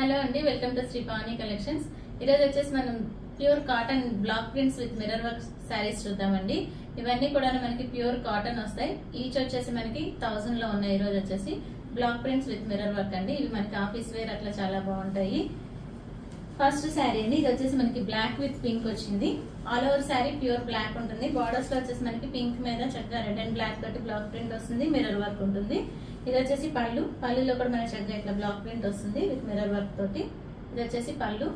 Hello అండి welcome to Shri Pavani collections. ఈరోజు వచ్చేసి మనం pure cotton block prints with mirror work saris చూద్దామండి. ఇవన్నీ కూడా మనకి ప్యూర్ కాటన్ వస్తాయి. ఈచ్ వచ్చేసి మనకి థౌజండ్లో ఉన్నాయి ఈరోజు వచ్చేసి. Block prints with mirror work అండి. ఇవి మనకి ఆఫీస్ వేర్ అట్లా చాలా బాగుంటాయి. ఫస్ట్ శారీ అండి ఇది వచ్చేసి మనకి బ్లాక్ విత్ పింక్ వచ్చింది. All over sari pure black ఉంటుంది. బార్డర్స్లో వచ్చేసి మనకి పింక్ మీద చక్కగా రెడ్ అండ్ బ్లాక్ తోటి బ్లాక్ ప్రింట్ వస్తుంది. మిర్రర్ వర్క్ ఉంటుంది. ఇది వచ్చేసి పళ్ళు. పళ్ళులో కూడా మనకి చక్కగా ఇట్లా బ్లాక్ ప్రింట్ వస్తుంది విత్ మిర్రర్ వర్క్ తోటి. ఇది వచ్చేసి పళ్ళు.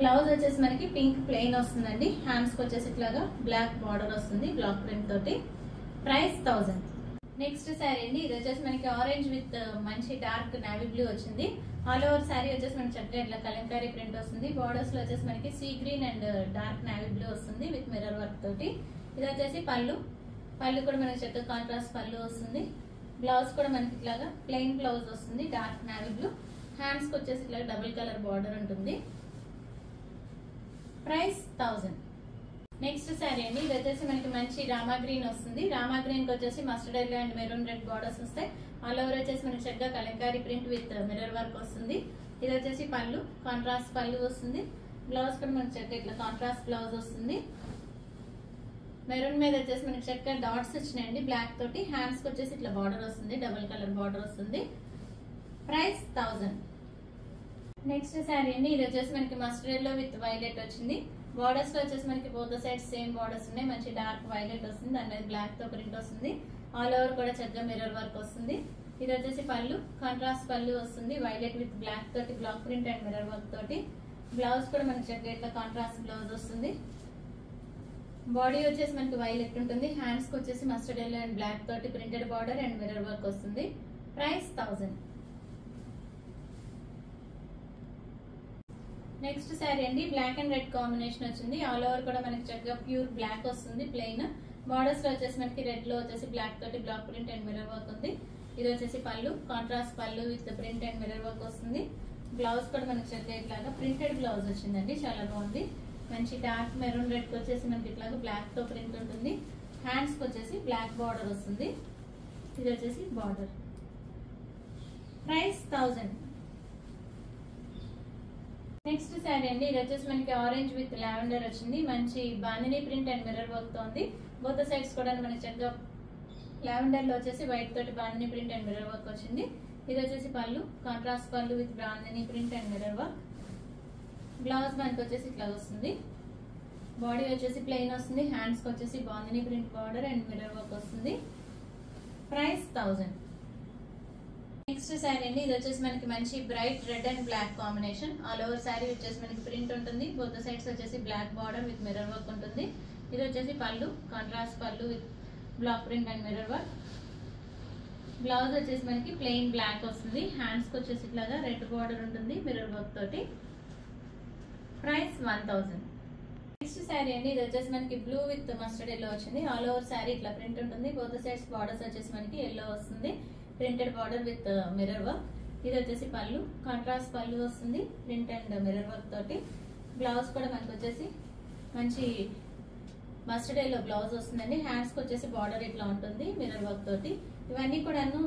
బ్లౌజ్ వచ్చేసి మనకి పింక్ ప్లెయిన్ వస్తుందండి. హ్యాండ్స్కి వచ్చేసి ఇట్లాగా బ్లాక్ బార్డర్ వస్తుంది బ్లాక్ ప్రింట్ తోటి. ప్రైస్ థౌజండ్ నెక్స్ట్ శారీ అండి. ఇది వచ్చేసి మనకి ఆరెంజ్ విత్ uh, మంచి డార్క్ నావీ బ్లూ వచ్చింది. ఆల్ ఓవర్ శారీ వచ్చేసి మనకి చక్కగా ఇట్లా కలంకారీ ప్రింట్ వస్తుంది. బార్డర్స్లో వచ్చేసి మనకి sea green and dark navy blue వస్తుంది విత్ మిర్రర్ వర్క్ తోటి. ఇది వచ్చేసి పళ్ళు. పళ్ళు కూడా మనకి చక్కగా కాంట్రాస్ట్ పళ్ళు వస్తుంది. బ్లౌజ్ కూడా మనకి ఇట్లాగా ప్లెయిన్ బ్లౌజ్ వస్తుంది డార్క్ నావీ బ్లూ. హ్యాండ్స్కి వచ్చేసి ఇట్లా డబుల్ కలర్ బార్డర్ ఉంటుంది. Price thousand. నెక్స్ట్ శారీ అండి. ఇది వచ్చేసి మనకి మంచి రామా గ్రీన్ వస్తుంది. రామా గ్రీన్కి వచ్చేసి mustard yellow and maroon red borders వస్తాయి. ఆల్ ఓవర్ వచ్చేసి మనకి చక్కగా Kalamkari print with mirror work వస్తుంది. ఇది వచ్చేసి పళ్ళు కాంట్రాస్ట్ పళ్ళు వస్తుంది. బ్లౌజ్ కూడా మనకి చక్కగా ఇట్లా కాంట్రాస్ట్ బ్లౌజ్ వస్తుంది. మెరూన్ మీద వచ్చేసి మనకి చక్కగా డాట్స్ వచ్చినాయండి. బ్లాక్ తోటి హ్యాండ్స్కి వచ్చేసి ఇట్లా బార్డర్ వస్తుంది. డబుల్ కలర్ బార్డర్ వస్తుంది. ప్రైస్ థౌజండ్ నెక్స్ట్ శారీ అండి. ఇది వచ్చేసి మనకి మస్టర్డ్లో విత్ వైలెట్ వచ్చింది. బార్డర్స్లో వచ్చేసి మనకి బోత్ సైడ్ సేమ్ బార్డర్స్ ఉన్నాయి. మంచి డార్క్ వైలెట్ వస్తుంది. దాని మీద బ్లాక్తో ప్రింట్ వస్తుంది. ఆల్ ఓవర్ కూడా చక్కగా మిర్రర్ వర్క్ వస్తుంది. ఇది వచ్చేసి పళ్ళు. కాంట్రాస్ట్ పళ్ళు వస్తుంది. వైలెట్ విత్ బ్లాక్ తోటి black print and mirror work తోటి. బ్లౌజ్ కూడా మనకి చక్కగా ఇట్లా కాంట్రాస్ట్ బ్లౌజ్ వస్తుంది. బాడీ వచ్చేసి మనకి వైలెట్ ఉంటుంది హ్యాండ్స్కి వచ్చేసి మస్టర్డ్ ఎల్లో అండ్ బ్లాక్ తోటి printed border and mirror work వస్తుంది. ప్రైస్ థౌజండ్ నెక్స్ట్ శారీ అండి బ్లాక్ అండ్ రెడ్ కాంబినేషన్ వచ్చింది. ఆల్ ఓవర్ కూడా మనకి చక్కగా ప్యూర్ బ్లాక్ వస్తుంది ప్లెయిన్ బార్డర్స్లో వచ్చేసి మనకి రెడ్లో వచ్చేసి బ్లాక్ తోటి black print and mirror work ఉంది. ఇది వచ్చేసి pallu contrast pallu with print and mirror work వస్తుంది. బ్లౌజ్ కూడా మనకి చక్కగా ఇట్లాగా ప్రింటెడ్ బ్లౌజ్ వచ్చిందండి చాలా బాగుంది. మంచి డార్క్ మెరూన్ రెడ్ వచ్చేసి మనకి ఇట్లాగా బ్లాక్తో ప్రింట్ ఉంటుంది. హ్యాండ్స్కి వచ్చేసి బ్లాక్ బార్డర్ వస్తుంది. ఇది వచ్చేసి border price thousand next saree అండి ఇది వచ్చేసి మనకి ఆరెంజ్ విత్ లావెండర్ వచ్చింది. మంచి బాందిని ప్రింట్ అండ్ మిర్రర్ వర్క్తో ఉంది. బోత్ సైడ్స్ కూడా మనకి చక్కగా లావెండర్లో వచ్చేసి వైట్ తోటి bandhani print and mirror work వచ్చింది. ఇది వచ్చేసి pallu contrast pallu with bandhani print and mirror work blouse మనకి వచ్చేసి ఇట్లా వస్తుంది. బాడీ వచ్చేసి ప్లెయిన్ వస్తుంది. హ్యాండ్స్కి వచ్చేసి bandhani print border and mirror work వస్తుంది. ప్రైస్ థౌజండ్ నెక్స్ట్ శారీ అండి. ఇది వచ్చేసి మనకి మంచి bright red and black combination all over saree వచ్చేసి మనకి ప్రింట్ ఉంటుంది. బొత్త సైడ్స్ వచ్చేసి black border with mirror work ఉంటుంది. ఇది వచ్చేసి pallu. Contrast pallu with black print and mirror work blouse వచ్చేసి మనకి ప్లెయిన్ బ్లాక్ వస్తుంది. హ్యాండ్స్కి వచ్చేసి ఇట్లాగా రెడ్ బార్డర్ ఉంటుంది. మిర్రర్ వర్క్ తోటి. Price one thousand next saree అండి ఇది వచ్చేసి మనకి బ్లూ విత్ మస్టర్డ్ ఎల్లో వచ్చింది. ఆల్ ఓవర్ శారీ ఇట్లా ప్రింట్ ఉంటుంది. బోత్ సైడ్స్ బార్డర్స్ వచ్చేసి మనకి ఎల్లో వస్తుంది. Printed border with mirror work ఇది వచ్చేసి పళ్ళు. కాంట్రాస్ట్ పళ్ళు వస్తుంది. ప్రింట్ అండ్ మిర్రర్ వర్క్ తోటి. బ్లౌజ్ కూడా మనకి వచ్చేసి మంచి మస్టర్డ్ ఎల్లో బ్లౌజ్ వస్తుందండి. హ్యాండ్స్కి వచ్చేసి బార్డర్ ఇట్లా ఉంటుంది మిర్రర్ వర్క్ తోటి. ఇవన్నీ కూడాను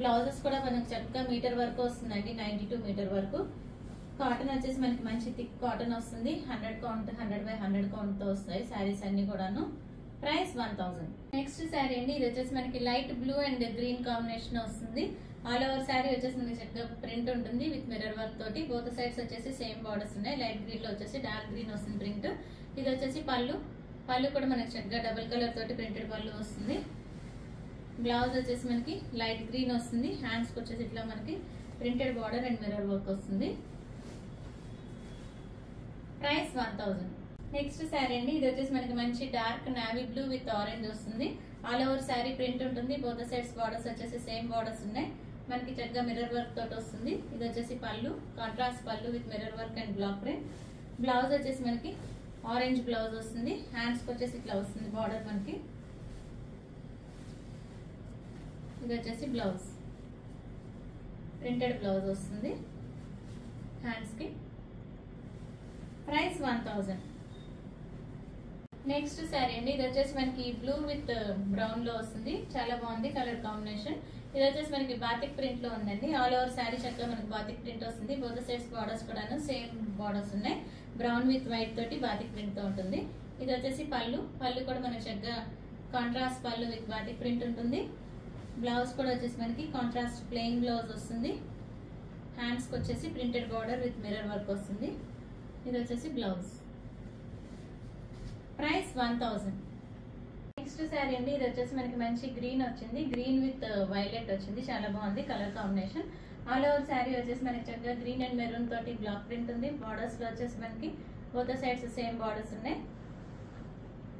బ్లౌజెస్ కూడా మనకు చక్కగా మీటర్ వరకు వస్తుందండి నైన్టీ టూ మీటర్ వరకు కాటన్ వచ్చేసి మనకి మంచి థిక్ కాటన్ వస్తుంది. Hundred count hundred by hundred కౌంట్తో వస్తాయి శారీస్ అన్ని కూడాను. Price one thousand. Next saree అండి ఇది వచ్చేసి మనకి light blue and green combination వస్తుంది. ఆల్ ఓవర్ శారీ వచ్చేసి మనకి చక్కగా ప్రింట్ ఉంటుంది విత్ మిర్రర్ వర్క్ తోటి. బోత్ సైడ్స్ వచ్చేసి సేమ్ బార్డర్స్ ఉన్నాయి. లైట్ గ్రీన్లో వచ్చేసి డార్క్ గ్రీన్ వస్తుంది ప్రింట్. ఇది వచ్చేసి పళ్ళు. పళ్ళు కూడా మనకి చక్కగా డబుల్ కలర్ తోటి ప్రింటెడ్ పళ్ళు వస్తుంది. బ్లౌజ్ వచ్చేసి మనకి లైట్ గ్రీన్ వస్తుంది. హ్యాండ్స్కి వచ్చేసి ఇట్లా మనకి printed border and mirror work వస్తుంది. Price one thousand next saree అండి ఇది వచ్చేసి మనకి మంచి dark navy blue with orange వస్తుంది. ఆల్ ఓవర్ శారీ ప్రింట్ ఉంటుంది బోత్ సైడ్స్ బార్డర్స్ వచ్చేసి సేమ్ బార్డర్స్ ఉన్నాయి. మనకి చక్కగా మిర్రర్ వర్క్ తోటి వస్తుంది. ఇది వచ్చేసి pallu contrast pallu with mirror work and black print blouse వచ్చేసి మనకి ఆరెంజ్ బ్లౌజ్ వస్తుంది. హ్యాండ్స్కి వచ్చేసి ఇట్లా వస్తుంది బార్డర్ మనకి. ఇది వచ్చేసి బ్లౌజ్ ప్రింటెడ్ బ్లౌజ్ వస్తుంది. హ్యాండ్స్కి price one thousand next saree అండి ఇది వచ్చేసి మనకి బ్లూ విత్ బ్రౌన్లో వస్తుంది. చాలా బాగుంది కలర్ కాంబినేషన్. ఇది వచ్చేసి మనకి బాతిక్ ప్రింట్లో ఉందండి. ఆల్ ఓవర్ శారీ చక్కగా మనకి బాతిక్ ప్రింట్ వస్తుంది. బోత్ సైడ్స్ బార్డర్స్ కూడాను సేమ్ బార్డర్స్ ఉన్నాయి. బ్రౌన్ విత్ వైట్ తోటి బాతిక్ ప్రింట్తో ఉంటుంది. ఇది వచ్చేసి పళ్ళు. పళ్ళు కూడా మనకి చక్కగా contrast pallu with batik print ఉంటుంది. బ్లౌజ్ కూడా వచ్చేసి మనకి కాంట్రాస్ట్ ప్లెయిన్ బ్లౌజ్ వస్తుంది. హ్యాండ్స్కి వచ్చేసి printed border with mirror work వస్తుంది. ఇది వచ్చేసి blouse. Price one thousand next saree అండి ఇది వచ్చేసి మనకి మంచి గ్రీన్ వచ్చింది. గ్రీన్ విత్ వైలెట్ వచ్చింది. చాలా బాగుంది colour combination all over saree వచ్చేసి మనకి చక్కగా గ్రీన్ అండ్ మెరూన్ తోటి బ్లాక్ ప్రింట్ ఉంది. బార్డర్స్లో వచ్చేసి మనకి బోత్ సైడ్స్ సేమ్ బార్డర్స్ ఉన్నాయి.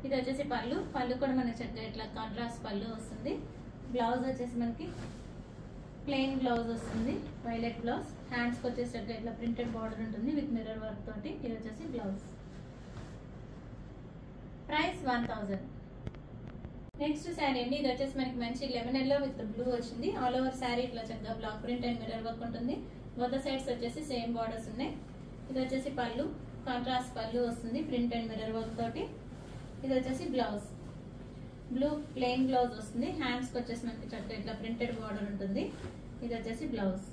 ఇది వచ్చేసి పళ్ళు. పళ్ళు కూడా మనకి చక్కగా ఇట్లా కాంట్రాస్ట్ పళ్ళు వస్తుంది. బ్లౌజ్ వచ్చేసి మనకి ప్లెయిన్ బ్లౌజ్ వస్తుంది వైలెట్ బ్లౌజ్. హ్యాండ్స్కి వచ్చేసరికి వచ్చేసి ఇట్లా ప్రింటెడ్ బార్డర్ ఉంటుంది విత్ మిర్రర్ వర్క్ తోటి. ఇది వచ్చేసి blouse. Price one thousand next sari అండి. ఇది వచ్చేసి మనకి మంచి లెమన్ ఎల్లో విత్ బ్లూ వచ్చింది. ఆల్ ఓవర్ శారీ ఇట్లా చక్కగా block print and mirror work ఉంటుంది. బొత్త సైడ్స్ వచ్చేసి సేమ్ బార్డర్స్ ఉన్నాయి. ఇది వచ్చేసి పళ్ళు కాంట్రాస్ట్ పళ్ళు వస్తుంది ప్రింట్ అండ్ మిర్రర్ వర్క్ తోటి. ఇది వచ్చేసి బ్లౌజ్ బ్లూ ప్లెయిన్ బ్లౌజ్ వస్తుంది. హ్యాండ్స్కి వచ్చేసి మనకి చక్కగా ఇట్లా ప్రింటెడ్ బార్డర్ ఉంటుంది. ఇది వచ్చేసి బ్లౌజ్.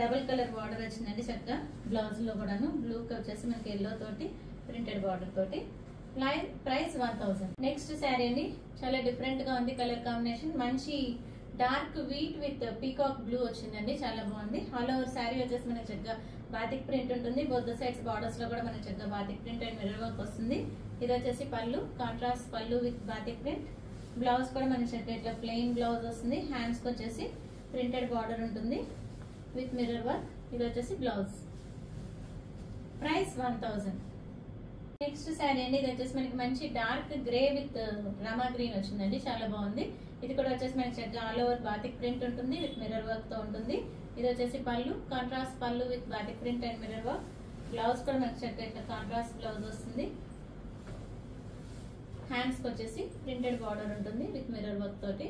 డబుల్ కలర్ బార్డర్ వచ్చిందండి చక్కగా. బ్లౌజ్లో కూడాను బ్లూకి వచ్చేసి మనకి ఎల్లో తోటి ప్రింటెడ్ బార్డర్ తోటి. Price one thousand next saree అండి. చాలా డిఫరెంట్గా ఉంది కలర్ కాంబినేషన్ మంచి dark wheat with peacock blue వచ్చిందండి. చాలా బాగుంది. ఆల్ ఓవర్ శారీ వచ్చేసి మనకి చక్కగా బాతిక్ ప్రింట్ ఉంటుంది. బొద్ద సైడ్స్ బార్డర్స్లో కూడా మనకి చక్కగా batik print and mirror work వస్తుంది. ఇది వచ్చేసి పళ్ళు కాంట్రాస్ట్ పళ్ళు విత్ బాతిక్ ప్రింట్ బ్లౌజ్ కూడా మనకి చక్కగా ఇట్లా ప్లెయిన్ బ్లౌజ్ వస్తుంది హ్యాండ్స్కి వచ్చేసి ప్రింటెడ్ బార్డర్ ఉంటుంది. విత్ మిర్రర్ వర్క్ ఇది వచ్చేసి blouse price one thousand next saree అండి ఇది వచ్చేసి మనకి మంచి dark grey with Rama green వచ్చిందండి. చాలా బాగుంది. ఇది కూడా వచ్చేసి మనకి ఆల్ ఓవర్ బాతిక్ ప్రింట్ ఉంటుంది విత్ మిర్రర్ వర్క్తో ఉంటుంది. ఇది వచ్చేసి pallu contrast pallu with batik print and mirror work blouse కూడా మనకి చక్కగా కాంట్రాస్ట్ బ్లౌజ్ వస్తుంది. హ్యాండ్స్కి వచ్చేసి ప్రింటెడ్ బార్డర్ ఉంటుంది విత్ మిర్రర్ వర్క్ తోటి.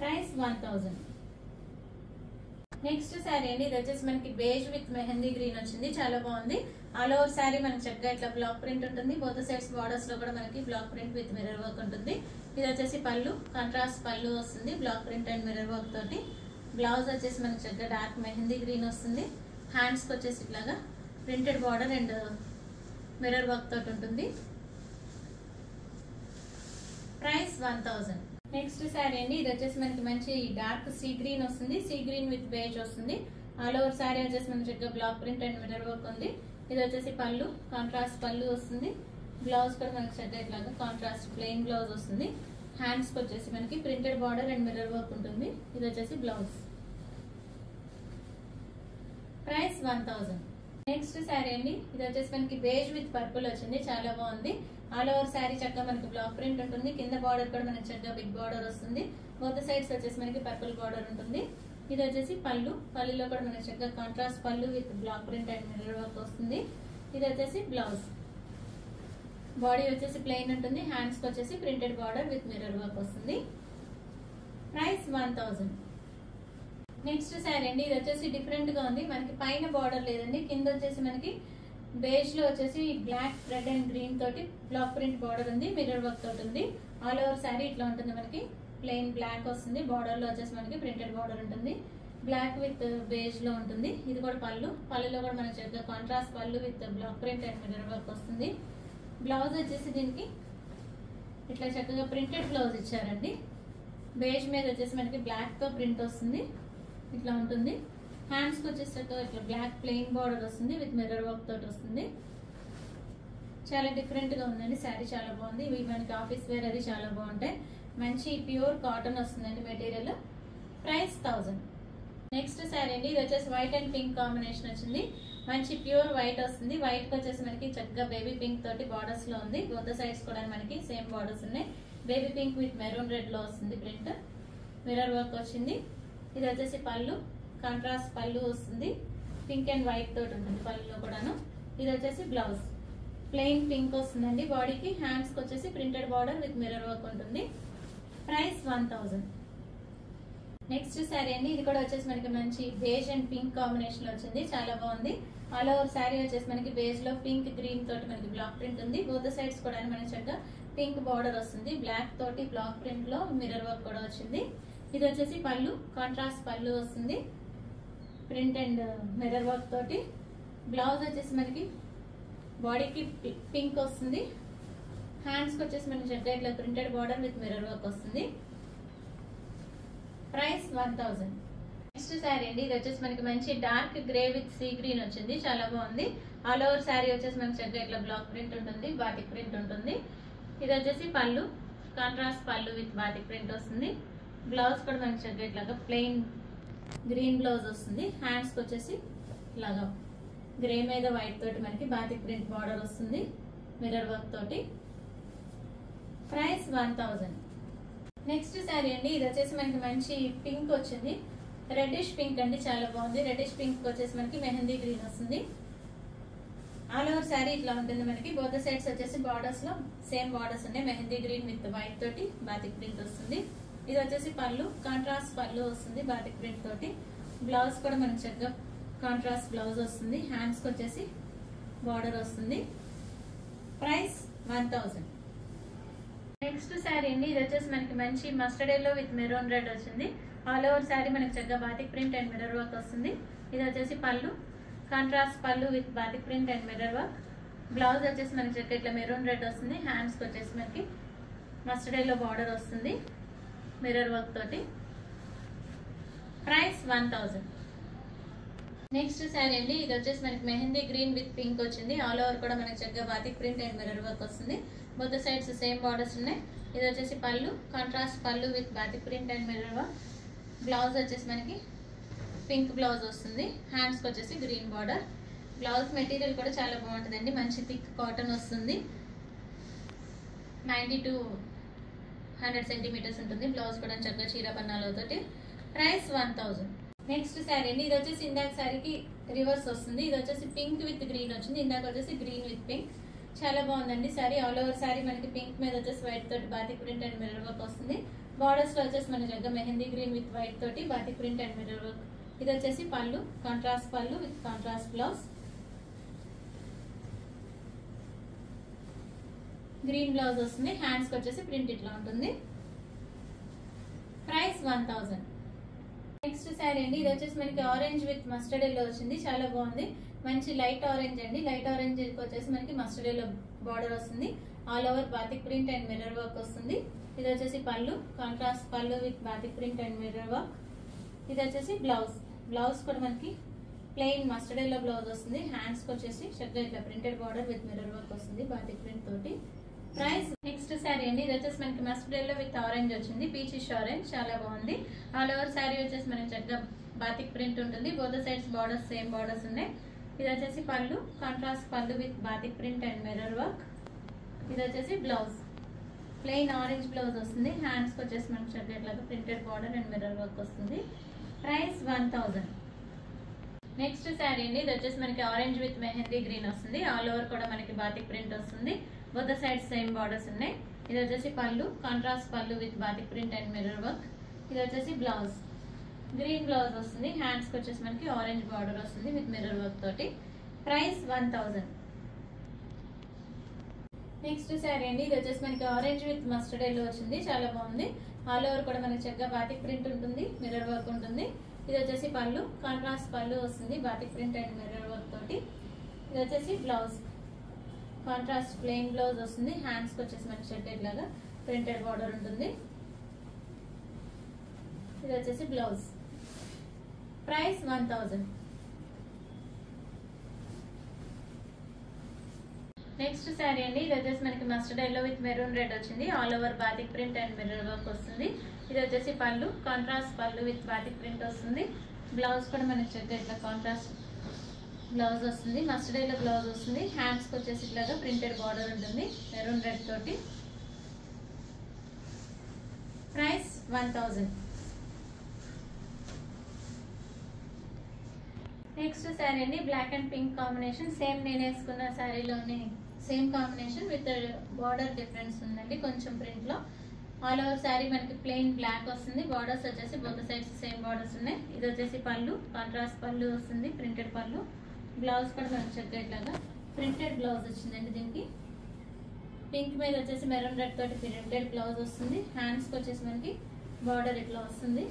Price one thousand next saree అండి. ఇది వచ్చేసి మనకి బేజ్ విత్ మెహందీ గ్రీన్ వచ్చింది. చాలా బాగుంది. ఆల్ ఓవర్ శారీ మనకి చక్కగా ఇట్లా బ్లాక్ ప్రింట్ ఉంటుంది. బోత్ సైడ్స్ బార్డర్స్లో కూడా మనకి black print with mirror work ఉంటుంది. ఇది వచ్చేసి పళ్ళు. కాంట్రాస్ట్ పళ్ళు వస్తుంది. Black print and mirror work తోటి. బ్లౌజ్ వచ్చేసి మనకి చక్కగా డార్క్ మెహందీ గ్రీన్ వస్తుంది. హ్యాండ్స్కి వచ్చేసి ఇట్లాగా printed border and mirror work తోటి ఉంటుంది. Price one thousand next saree అండి ఇది వచ్చేసి మనకి మంచి డార్క్ సీ గ్రీన్ వస్తుంది. సీ గ్రీన్ విత్ బేజ్ వస్తుంది. ఆల్ ఓవర్ శారీ వచ్చేసి మనకి చక్కగా black print and mirror work ఉంది. ఇది వచ్చేసి పళ్ళు కాంట్రాస్ట్ పళ్ళు వస్తుంది. బ్లౌజ్ కూడా మనకి చక్కగా ఇట్లాగా కాంట్రాస్ట్ ప్లెయిన్ బ్లౌజ్ వస్తుంది హ్యాండ్స్కి వచ్చేసి మనకి printed border and mirror work ఉంటుంది. ఇది వచ్చేసి blouse price one thousand next saree అండి. ఇది వచ్చేసి మనకి బేజ్ విత్ పర్పుల్ వచ్చింది. చాలా బాగుంది. ఆల్ ఓవర్ శారీ చక్కగా మనకి బ్లాక్ ప్రింట్ ఉంటుంది. కింద బార్డర్ కూడా మనకి చక్కగా బిగ్ బార్డర్ వస్తుంది. బోత్ సైడ్స్ వచ్చేసి మనకి పర్పుల్ బార్డర్ ఉంటుంది. ఇది వచ్చేసి పళ్ళు. పళ్ళులో కూడా మనకి చక్కగా contrast pallu with black print and mirror work వస్తుంది. ఇది వచ్చేసి బ్లౌజ్. బాడీ వచ్చేసి ప్లెయిన్ ఉంటుంది. హ్యాండ్స్కి వచ్చేసి printed border with mirror work వస్తుంది. Price one thousand. Next saree అండి ఇది వచ్చేసి డిఫరెంట్గా ఉంది. మనకి పైన బార్డర్ లేదండి. కింద వచ్చేసి మనకి బేజ్లో వచ్చేసి బ్లాక్ రెడ్ అండ్ గ్రీన్ తోటి బ్లాక్ ప్రింట్ బార్డర్ ఉంది మిర్రర్ వర్క్ తోటి ఉంది. ఆల్ ఓవర్ శారీ ఇట్లా ఉంటుంది మనకి. ప్లెయిన్ బ్లాక్ వస్తుంది. బార్డర్లో వచ్చేసి మనకి ప్రింటెడ్ బార్డర్ ఉంటుంది. బ్లాక్ విత్ బేజ్లో ఉంటుంది. ఇది కూడా పళ్ళు. పళ్ళులో కూడా మనకి చక్కగా contrast pallu with black print and mirror work వస్తుంది. బ్లౌజ్ వచ్చేసి దీనికి ఇట్లా చక్కగా ప్రింటెడ్ బ్లౌజ్ ఇచ్చారండి. బేజ్ మీద వచ్చేసి మనకి బ్లాక్తో ప్రింట్ వస్తుంది. ఇట్లా ఉంటుంది. హ్యాండ్స్కి వచ్చేసరికి ఇట్లా బ్లాక్ ప్లెయిన్ బార్డర్ వస్తుంది విత్ మిర్రర్ వర్క్ తోటి వస్తుంది. చాలా డిఫరెంట్గా ఉందండి. శారీ చాలా బాగుంది. ఇవి మనకి ఆఫీస్ వేర్ అది చాలా బాగుంటాయి. మంచి ప్యూర్ కాటన్ వస్తుందండి material price thousand next saree అండి. ఇది వచ్చేసి వైట్ అండ్ పింక్ కాంబినేషన్ వచ్చింది. మంచి ప్యూర్ వైట్ వస్తుంది. వైట్కి వచ్చేసి మనకి చక్కగా బేబీ పింక్ తోటి బార్డర్స్లో ఉంది. గొంత సైడ్స్ కూడా మనకి సేమ్ బార్డర్స్ ఉన్నాయి. బేబీ పింక్ విత్ మెరూన్ రెడ్లో వస్తుంది ప్రింట్ మిర్రర్ వర్క్ వచ్చింది. ఇది వచ్చేసి పళ్ళు కాంట్రాస్ట్ పళ్ళు వస్తుంది. పింక్ అండ్ వైట్ తోటి ఉంటుంది పళ్ళులో కూడాను. ఇది వచ్చేసి బ్లౌజ్ ప్లెయిన్ పింక్ వస్తుందండి. బాడీకి హ్యాండ్స్కి వచ్చేసి printed border with mirror work ఉంటుంది. Price one thousand next saree అండి. ఇది కూడా వచ్చేసి మనకి మంచి బేజ్ అండ్ పింక్ కాంబినేషన్లో వచ్చింది. చాలా బాగుంది. ఆల్ ఓవర్ శారీ వచ్చేసి మనకి బేజ్లో పింక్ గ్రీన్ తోటి మనకి బ్లాక్ ప్రింట్ ఉంది. బోత్ సైడ్స్ కూడా మనకి చక్కగా పింక్ బార్డర్ వస్తుంది. బ్లాక్ తోటి బ్లాక్ ప్రింట్లో మిర్రర్ వర్క్ కూడా వచ్చింది. ఇది వచ్చేసి పళ్ళు కాంట్రాస్ట్ పళ్ళు వస్తుంది. ప్రింట్ అండ్ మిర్రర్ వర్క్ తోటి. బ్లౌజ్ వచ్చేసి మనకి బాడీకి పింక్ వస్తుంది. హ్యాండ్స్కి వచ్చేసి మనకి చక్కగా ఇట్లా printed border with mirror work వస్తుంది. Price one thousand next saree అండి. ఇది వచ్చేసి మనకి మంచి dark grey with sea green వచ్చింది. చాలా బాగుంది. ఆల్ ఓవర్ శారీ వచ్చేసి మనకి చక్కగా ఇట్లా బ్లాక్ ప్రింట్ ఉంటుంది బాటిక్ ప్రింట్ ఉంటుంది. ఇది వచ్చేసి pallu contrast pallu with batik print వస్తుంది. బ్లౌజ్ కూడా మనకి చక్కగా ఇట్లాగా ప్లెయిన్ గ్రీన్ బ్లౌజ్ వస్తుంది. హ్యాండ్స్కి వచ్చేసి ఇలాగా గ్రే మీద వైట్ తోటి మనకి బాతిక్ ప్రింట్ బార్డర్ వస్తుంది. మిర్రర్ వర్క్ తోటి. Price one thousand next saree అండి. ఇది వచ్చేసి మనకి మంచి పింక్ వచ్చింది. రెడ్డిష్ పింక్ అండి. చాలా బాగుంది. రెడ్డిష్ పింక్ వచ్చేసి మనకి మెహందీ గ్రీన్ వస్తుంది. ఆల్ ఓవర్ శారీ ఇట్లా ఉంటుంది మనకి. బోత్ సైడ్స్ వచ్చేసి బార్డర్స్లో సేమ్ బార్డర్స్ ఉన్నాయి. మెహందీ గ్రీన్ విత్ వైట్ తోటి బాతిక్ ప్రింట్ వస్తుంది. ఇది వచ్చేసి పళ్ళు కాంట్రాస్ట్ పళ్ళు వస్తుంది బాతిక్ ప్రింట్ తోటి. బ్లౌజ్ కూడా మనకి చక్కగా కాంట్రాస్ట్ బ్లౌజ్ వస్తుంది. హ్యాండ్స్కి వచ్చేసి బార్డర్ వస్తుంది. Price one thousand next saree అండి. ఇది వచ్చేసి మనకి మంచి mustard yellow with maroon red వచ్చింది. ఆల్ ఓవర్ శారీ మనకి చక్కగా batik print and mirror work వస్తుంది. ఇది వచ్చేసి pallu contrast pallu with batik print and mirror work blouse వచ్చేసి మనకి చక్కగా ఇట్లా మెరూన్ రెడ్ వస్తుంది. హ్యాండ్స్కి వచ్చేసి మనకి మస్టర్డ్ ఎల్లో బార్డర్ వస్తుంది. మిర్రర్ వర్క్ తోటి. Price one thousand next saree అండి ఇది వచ్చేసి మనకి మెహందీ గ్రీన్ విత్ పింక్ వచ్చింది. ఆల్ ఓవర్ కూడా మనకి చక్కగా batik print and mirror work వస్తుంది. బొత్త సైడ్స్ సేమ్ బార్డర్స్ ఉన్నాయి. ఇది వచ్చేసి pallu contrast pallu with batik print and mirror work blouse వచ్చేసి మనకి పింక్ బ్లౌజ్ వస్తుంది. హ్యాండ్స్కి వచ్చేసి గ్రీన్ బార్డర్ బ్లౌజ్ మెటీరియల్ కూడా చాలా బాగుంటుందండి. మంచి థిక్ కాటన్ వస్తుంది. నైంటీ హండ్రెడ్ సెంటీమీటర్స్ ఉంటుంది. బ్లౌజ్ కూడా చక్కగా చీర పన్నాలతోటి. Price one thousand. Next saree అండి. ఇది వచ్చేసి ఇందాక శారీకి రివర్స్ వస్తుంది. ఇది వచ్చేసి పింక్ విత్ గ్రీన్ వచ్చింది. ఇందాక వచ్చేసి గ్రీన్ విత్ పింక్. చాలా బాగుందండి శారీ. ఆల్ ఓవర్ శారీ మనకి పింక్ మీద వచ్చేసి వైట్ తోటి batik print and mirror work వస్తుంది. బార్డర్స్లో వచ్చేసి మన జగ్గ మెహందీ గ్రీన్ విత్ వైట్ తోటి batik print and mirror work. ఇది వచ్చేసి pallu contrast pallu with contrast blouse green blouse వస్తుంది హ్యాండ్స్కి వచ్చేసి ప్రింట్ ఇట్లా ఉంటుంది. Price one thousand next sari అండి ఇది వచ్చేసి మనకి ఆరెంజ్ విత్ మస్టర్డ్ ఎల్లో వచ్చింది చాలా బాగుంది. మంచి లైట్ ఆరెంజ్ అండి లైట్ ఆరెంజ్ వచ్చేసి మనకి మస్టర్డ్ ఎల్లో బార్డర్ వస్తుంది. All over batik print and mirror work వస్తుంది. ఇది వచ్చేసి pallu contrast pallu with batik print and mirror work ఇది వచ్చేసి బ్లౌజ్ బ్లౌజ్ కూడా మనకి ప్లెయిన్ మస్టర్డ్ ఎల్లో బ్లౌజ్ వస్తుంది. హ్యాండ్స్కి వచ్చేసి చక్కగా ఇట్లా printed border with mirror work వస్తుంది బాతిక్ ప్రింట్ తోటి. ప్రైస్ నెక్స్ట్ శారీ అండి. ఇది వచ్చేసి మనకి మస్టర్డ్ ఎల్లో విత్ ఆరెంజ్ వచ్చింది. Peachish orange. చాలా బాగుంది. ఆల్ ఓవర్ శారీ వచ్చేసి మనకి చక్కగా బాతిక్ ప్రింట్ ఉంటుంది. బోధ సైడ్స్ బార్డర్స్ సేమ్ బార్డర్స్ ఉన్నాయి. ఇది వచ్చేసి pallu. Contrast pallu with batik print and mirror work ఇది వచ్చేసి బ్లౌజ్ ప్లెయిన్ ఆరెంజ్ బ్లౌజ్ వస్తుంది. హ్యాండ్స్కి వచ్చేసి మనకి చక్కగా ఇట్లాగా printed border and mirror work వస్తుంది. Price one thousand next sari అండి. ఇది వచ్చేసి మనకి ఆరెంజ్ విత్ మెహందీ గ్రీన్ వస్తుంది. ఆల్ ఓవర్ కూడా మనకి బాతిక్ ప్రింట్ వస్తుంది. బొత్త సైడ్ సేమ్ బార్డర్స్ ఉన్నాయి. ఇది వచ్చేసి pallu contrast pallu with batik print and mirror work ఇది వచ్చేసి బ్లౌజ్ గ్రీన్ బ్లౌజ్ వస్తుంది. హ్యాండ్స్కి వచ్చేసి మనకి ఆరెంజ్ బార్డర్ వస్తుంది విత్ మిర్రర్ వర్క్ తోటి. Price one thousand next sari అండి. ఇది వచ్చేసి మనకి ఆరెంజ్ విత్ మస్టర్డ్ ఎల్లో వచ్చింది. చాలా బాగుంది. ఆల్ ఓవర్ కూడా మనకి చక్కగా బాతిక్ ప్రింట్ ఉంటుంది మిర్రర్ వర్క్ ఉంటుంది. ఇది వచ్చేసి పళ్ళు కాంట్రాస్ట్ పళ్ళు వస్తుంది batik print and mirror work తోటి. ఇది వచ్చేసి బ్లౌజ్ కాంట్రాస్ట్ ప్లెయిన్ బ్లౌజ్ వస్తుంది. హ్యాండ్స్కి వచ్చేసి మనకి షర్ట్ ఇట్లాగా ప్రింటెడ్ బార్డర్ ఉంటుంది. ఇది వచ్చేసి blouse price one thousand next sari అండి. ఇది వచ్చేసి మనకి mustard yellow with maroon red వచ్చింది. All over batik print and mirror work వస్తుంది. ఇది వచ్చేసి pallu. Contrast pallu with batik print వస్తుంది. బ్లౌజ్ కూడా మనకి చక్కగా ఇట్లా కాంట్రాస్ట్ బ్లౌజ్ వస్తుంది మస్ట్ ఎల్లో బ్లౌజ్ వస్తుంది. హ్యాండ్స్కి వచ్చేసి ఇట్లాగా ప్రింటెడ్ బార్డర్ ఉంటుంది మెరూన్ రెడ్ తోటి. Price one thousand next sari అండి black and pink combination same నేను వేసుకున్న శారీలోనే same combination with border difference ఉందండి కొంచెం ప్రింట్లో ఆల్ ఓవర్ శారీ మనకి ప్లెయిన్ బ్లాక్ వస్తుంది బార్డర్స్ వచ్చేసి బొత్త సైడ్స్ సేమ్ బార్డర్స్ ఉన్నాయి. ఇది వచ్చేసి పళ్ళు కాంట్రాస్ట్ పళ్ళు వస్తుంది ప్రింటెడ్ పళ్ళు. బ్లౌజ్ కూడా మనకు చక్కగా ఇట్లాగా ప్రింటెడ్ బ్లౌజ్ వచ్చిందండి దీనికి. పింక్ మీద వచ్చేసి మెరూన్ రెడ్ తోటి ప్రింటెడ్ బ్లౌజ్ వస్తుంది. హ్యాండ్స్కి వచ్చేసి మనకి బార్డర్ ఇట్లా వస్తుంది.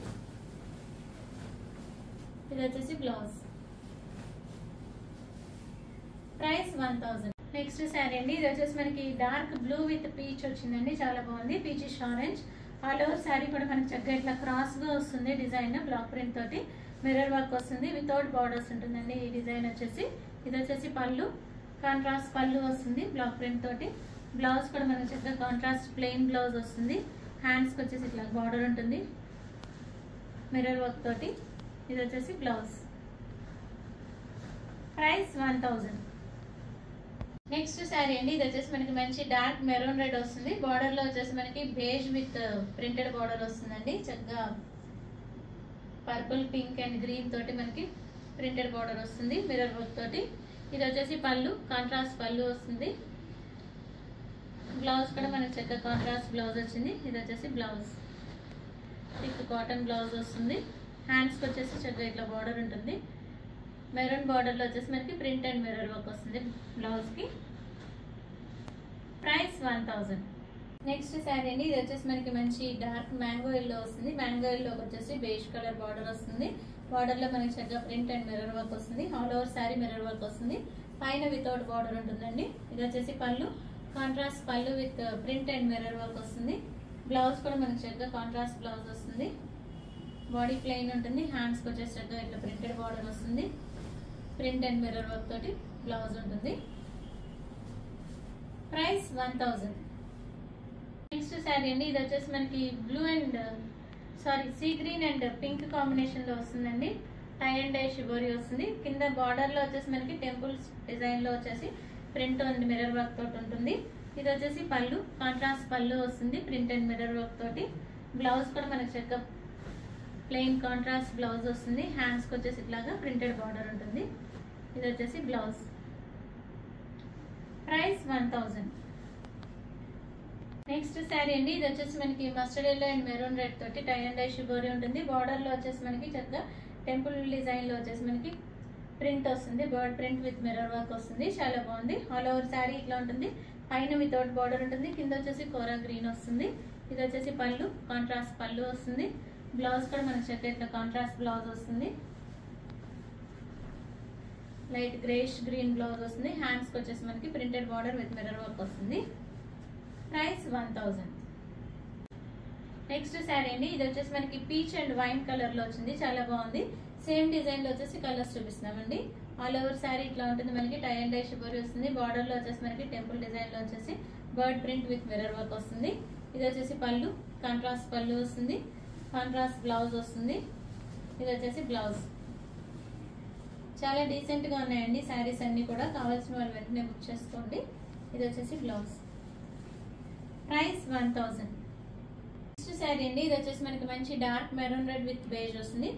ఇది వచ్చేసి blouse price one thousand next sari అండి. ఇది వచ్చేసి మనకి డార్క్ బ్లూ విత్ పీచ్ వచ్చిందండి. చాలా బాగుంది. Peachish orange all over sari కూడా మనకి చక్కగా ఇట్లా క్రాస్గా వస్తుంది డిజైన్ బ్లాక్ ప్రింట్ తోటి. మిర్రర్ వర్క్ వస్తుంది వితౌట్ బార్డర్స్ ఉంటుందండి. ఈ డిజైన్ వచ్చేసి ఇది వచ్చేసి పళ్ళు కాంట్రాస్ట్ పళ్ళు వస్తుంది బ్లాక్ ప్రింట్ తోటి. బ్లౌజ్ కూడా మనకి చక్కగా కాంట్రాస్ట్ ప్లెయిన్ బ్లౌజ్ వస్తుంది. హ్యాండ్స్కి వచ్చేసి ఇట్లా బార్డర్ ఉంటుంది. మిర్రర్ వర్క్ తోటి. ఇది వచ్చేసి blouse price one thousand next sari అండి. ఇది వచ్చేసి మనకి మంచి డార్క్ మెరూన్ రెడ్ వస్తుంది. బార్డర్లో వచ్చేసి మనకి బేజ్ విత్ ప్రింటెడ్ బార్డర్ వస్తుందండి. చక్కగా పర్పుల్ పింక్ అండ్ గ్రీన్ తోటి మనకి ప్రింటెడ్ బార్డర్ వస్తుంది మిర్రర్ వర్క్ తోటి. ఇది వచ్చేసి పళ్ళు కాంట్రాస్ట్ పళ్ళు వస్తుంది. బ్లౌజ్ కూడా మనకి చక్కగా కాంట్రాస్ట్ బ్లౌజ్ వచ్చింది. ఇది వచ్చేసి బ్లౌజ్. థిక్ కాటన్ బ్లౌజ్ వస్తుంది. హ్యాండ్స్కి వచ్చేసి చక్కగా ఇట్లా బార్డర్ ఉంటుంది. మెరూన్ బార్డర్లో వచ్చేసి మనకి ప్రింట్ అండ్ మిర్రర్ వర్క్ వస్తుంది బ్లౌజ్కి price one thousand next sari అండి ఇది వచ్చేసి మనకి మంచి డార్క్ మ్యాంగో ఎల్లో వస్తుంది. మ్యాంగో ఎల్లో వచ్చేసి బేష్ కలర్ బార్డర్ వస్తుంది. బార్డర్లో మనకి చక్కగా ప్రింట్ అండ్ మిర్రర్ వర్క్ వస్తుంది. All over sari mirror work వస్తుంది. పైన వితౌట్ బార్డర్ ఉంటుందండి. ఇది వచ్చేసి pallu. Contrast pallu with print and mirror work వస్తుంది. బ్లౌజ్ కూడా మనకి చక్కగా కాంట్రాస్ట్ బ్లౌజ్ వస్తుంది. బాడీ ప్లెయిన్ ఉంటుంది. హ్యాండ్స్కి వచ్చేసి చక్కగా ఇట్లా ప్రింటెడ్ బార్డర్ వస్తుంది. ప్రింట్ అండ్ మిర్రర్ వర్క్ తోటి బ్లౌజ్ ఉంటుంది. Price one thousand next sari అండి. ఇది వచ్చేసి మనకి blue and sorry sea green and pink కాంబినేషన్లో వస్తుందండి. టై అండ్ డై షిబోరి వస్తుంది. కింద బార్డర్లో వచ్చేసి మనకి టెంపుల్స్ డిజైన్లో వచ్చేసి ప్రింట్ అండ్ మిర్రర్ వర్క్ తోటి ఉంటుంది. ఇది వచ్చేసి పళ్ళు కాంట్రాస్ట్ పళ్ళు వస్తుంది ప్రింట్ అండ్ మిర్రర్ వర్క్ తోటి. బ్లౌజ్ కూడా మనకి చక్క ప్లెయిన్ కాంట్రాస్ట్ బ్లౌజ్ వస్తుంది. హ్యాండ్స్కి వచ్చేసి ఇట్లాగా ప్రింటెడ్ బార్డర్ ఉంటుంది. ఇది వచ్చేసి blouse price one thousand next sari అండి ఇది వచ్చేసి మనకి mustard yellow and maroon red తోటి టై అండ్ డై షుగోరి ఉంటుంది. బార్డర్లో వచ్చేసి మనకి చక్కగా టెంపుల్ డిజైన్లో వచ్చేసి మనకి ప్రింట్ వస్తుంది. Bird print with mirror work వస్తుంది. చాలా బాగుంది. ఆల్ ఓవర్ శారీ ఇట్లా ఉంటుంది. పైన వితౌట్ బార్డర్ ఉంటుంది. కింద వచ్చేసి కోరా గ్రీన్ వస్తుంది. ఇది వచ్చేసి పళ్ళు కాంట్రాస్ట్ పళ్ళు వస్తుంది. బ్లౌజ్ కూడా మనకి చక్కగా ఇట్లా కాంట్రాస్ట్ బ్లౌజ్ వస్తుంది. లైట్ గ్రేష్ గ్రీన్ బ్లౌజ్ వస్తుంది. హ్యాండ్స్కి వచ్చేసి మనకి printed border with mirror work వస్తుంది. Price one thousand next sari అండి ఇది వచ్చేసి మనకి పీచ్ అండ్ వైన్ కలర్లో వచ్చింది చాలా బాగుంది. సేమ్ డిజైన్లో వచ్చేసి కలర్స్ చూపిస్తున్నామండి. ఆల్ ఓవర్ శారీ ఇట్లా ఉంటుంది మనకి టై అండ్ డై షిబోరి వస్తుంది. బార్డర్లో వచ్చేసి మనకి టెంపుల్ డిజైన్లో వచ్చేసి bird print with mirror work వస్తుంది. ఇది వచ్చేసి పళ్ళు కాంట్రాస్ట్ పళ్ళు వస్తుంది. కాంట్రాస్ట్ బ్లౌజ్ వస్తుంది. ఇది వచ్చేసి బ్లౌజ్ చాలా డీసెంట్గా ఉన్నాయండి శారీస్ అన్ని కూడా. కావాల్సిన వాళ్ళు వెంటనే బుక్ చేసుకోండి. ఇది వచ్చేసి blouse price one thousand next sari అండి ఇది వచ్చేసి మనకి మంచి dark maroon red with beige వస్తుంది.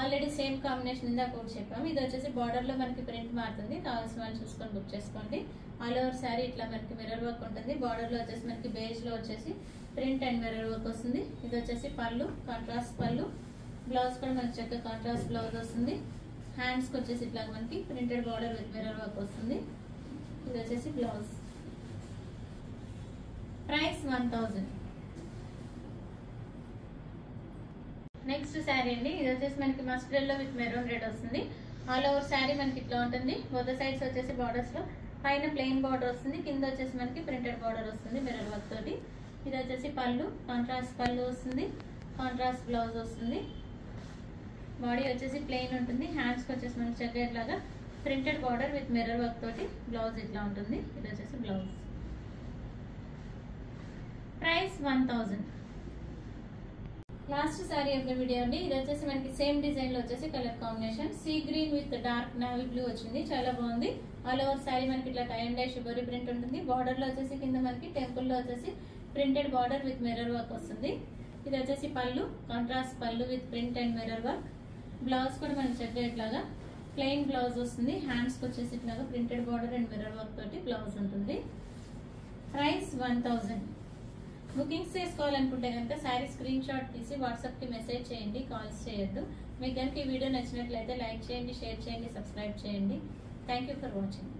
ఆల్రెడీ సేమ్ కాంబినేషన్ ఇందాక ఒకటి చెప్పాము. ఇది వచ్చేసి బార్డర్లో మనకి ప్రింట్ మారుతుంది. కావాల్సిన వాళ్ళు చూసుకొని బుక్ చేసుకోండి. ఆల్ ఓవర్ శారీ ఇట్లా మనకి మిర్రర్ వర్క్ ఉంటుంది. బార్డర్లో వచ్చేసి మనకి బేజ్లో వచ్చేసి ప్రింట్ అండ్ మిర్రర్ వర్క్ వస్తుంది. ఇది వచ్చేసి పళ్ళు కాంట్రాస్ట్ పళ్ళు. బ్లౌజ్ కూడా మనకి చక్కగా కాంట్రాస్ట్ బ్లౌజ్ వస్తుంది. హ్యాండ్స్కి వచ్చేసి ఇట్లా మనకి printed border with mirror work వస్తుంది. ఇది వచ్చేసి blouse price one thousand. Next sari అండి ఇది వచ్చేసి మనకి మస్టర్డ్లో విత్ మెరూన్ రెడ్ వస్తుంది. ఆల్ ఓవర్ శారీ మనకి ఇట్లా ఉంటుంది. బొద్ద సైడ్స్ వచ్చేసి బార్డర్స్లో. పైన ప్లెయిన్ బార్డర్ వస్తుంది. కింద వచ్చేసి మనకి ప్రింటెడ్ బార్డర్ వస్తుంది మిర్రర్ వర్క్ తోటి. ఇది వచ్చేసి పళ్ళు కాంట్రాస్ట్ పళ్ళు వస్తుంది. కాంట్రాస్ట్ బ్లౌజ్ వస్తుంది. బాడీ వచ్చేసి ప్లెయిన్ ఉంటుంది. హ్యాండ్స్ వచ్చేసి మనకి చక్కగా printed border with mirror work తోటి బ్లౌజ్ ఇట్లా ఉంటుంది. ఇది వచ్చేసి blouse price one thousand. Last sari యొక్క వీడియో అండి. ఇది వచ్చేసి మనకి సేమ్ డిజైన్లో వచ్చేసి colour combination. Sea green with dark navy blue వచ్చింది. చాలా బాగుంది. ఆల్ ఓవర్ శారీ మనకి ఇట్లా టై అండ్ డై షుగరీ ప్రింట్ ఉంటుంది. బార్డర్లో వచ్చేసి కింద మనకి టెంపుల్లో వచ్చేసి printed border with mirror work వస్తుంది. ఇది వచ్చేసి pallu contrast pallu with print and mirror work blouse కూడా మనకి చెప్పేట్లాగా ప్లెయిన్ బ్లౌజ్ వస్తుంది. హ్యాండ్స్కి వచ్చేసి ఇట్లాగా printed border and mirror work తోటి బ్లౌజ్ ఉంటుంది. ప్రైస్ వన్ థౌజండ్ బుకింగ్స్ చేసుకోవాలనుకుంటే కనుక శారీ స్క్రీన్ షాట్ తీసి వాట్సాప్కి మెసేజ్ చేయండి కాల్స్ చేయొద్దు. మీకు కనుక ఈ వీడియో నచ్చినట్లయితే లైక్ చేయండి షేర్ చేయండి సబ్స్క్రైబ్ చేయండి. Thank you for watching